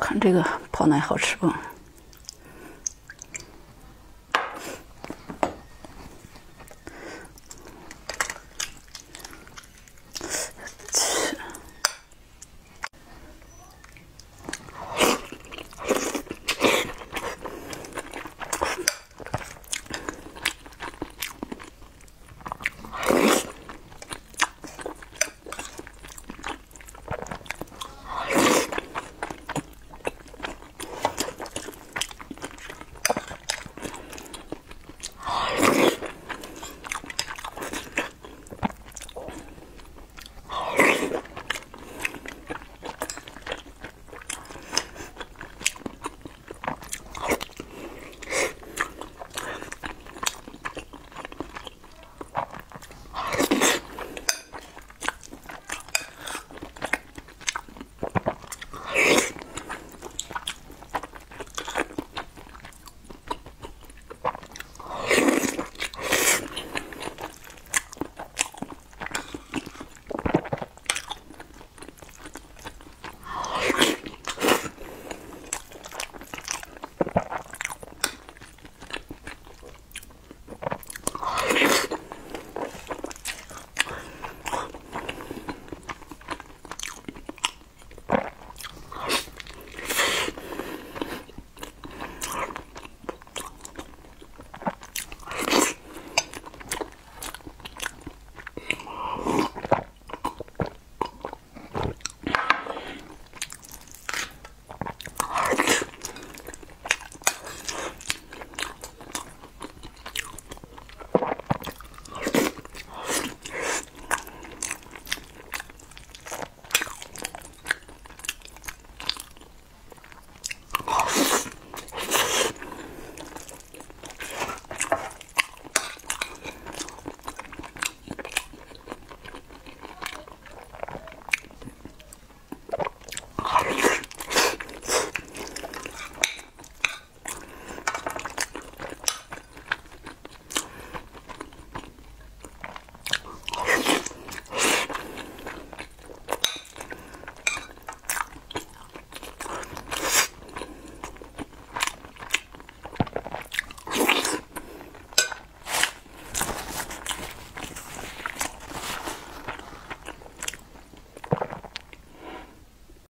看这个泡奶好吃不？